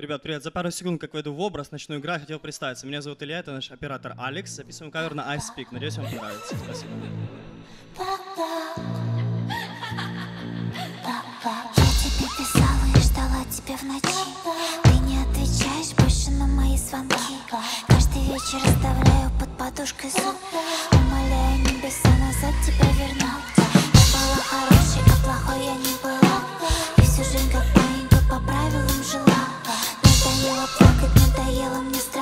Ребят, привет. За пару секунд, как войду в образ, начну играть, хотел представиться. Меня зовут Илья, это наш оператор Алекс. Записываем кавер на I Speak. Надеюсь, вам понравится. Спасибо. тебе в ночи Ты не отвечаешь больше на мои звонки Каждый вечер оставляю под подушкой зуб Умоляю небеса назад тебя вернуть надоело мне страдать.